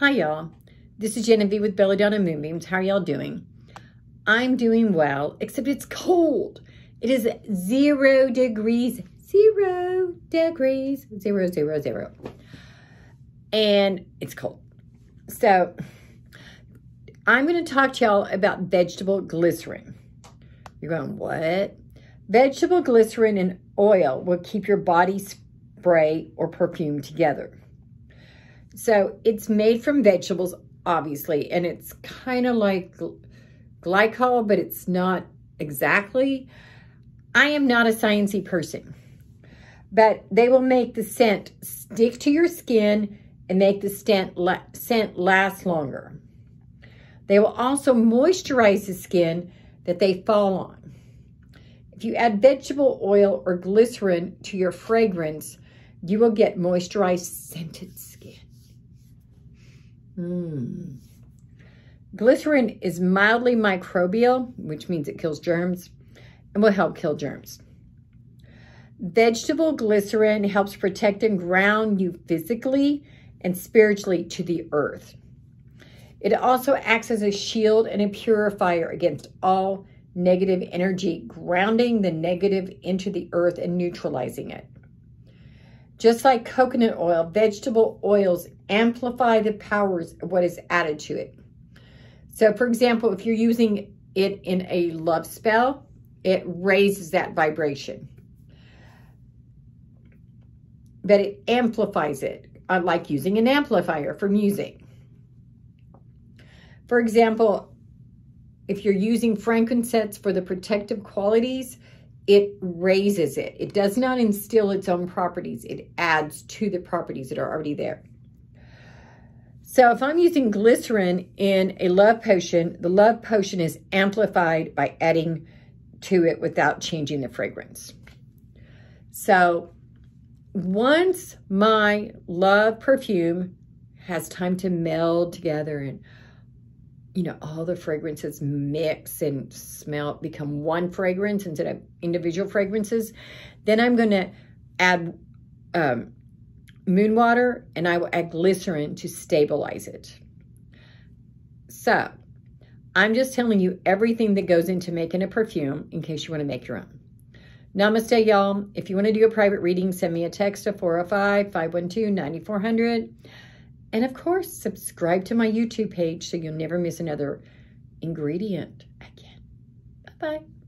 Hi, y'all. This is Genevieve with Belladonna Moonbeams. How are y'all doing? I'm doing well, except it's cold. It is zero degrees, zero degrees, zero, zero, zero. And it's cold. So I'm going to talk to y'all about vegetable glycerin. You're going, what? Vegetable glycerin and oil will keep your body spray or perfume together. So it's made from vegetables, obviously, and it's kind of like glycol, but it's not exactly. I am not a sciencey person, but they will make the scent stick to your skin and make the scent, scent last longer. They will also moisturize the skin that they fall on. If you add vegetable oil or glycerin to your fragrance, you will get moisturized scented. Mm. Glycerin is mildly microbial, which means it kills germs, and will help kill germs. Vegetable glycerin helps protect and ground you physically and spiritually to the earth. It also acts as a shield and a purifier against all negative energy, grounding the negative into the earth and neutralizing it. Just like coconut oil, vegetable oils amplify the powers of what is added to it. So for example, if you're using it in a love spell, it raises that vibration. But it amplifies it, like using an amplifier for music. For example, if you're using frankincense for the protective qualities, it raises it. It does not instill its own properties. It adds to the properties that are already there. So if I'm using glycerin in a love potion, the love potion is amplified by adding to it without changing the fragrance. So once my love perfume has time to meld together and you know, all the fragrances mix and smell, become one fragrance instead of individual fragrances. Then I'm going to add um, moon water and I will add glycerin to stabilize it. So I'm just telling you everything that goes into making a perfume in case you want to make your own. Namaste, y'all. If you want to do a private reading, send me a text to 405-512-9400. And of course, subscribe to my YouTube page so you'll never miss another ingredient again. Bye-bye.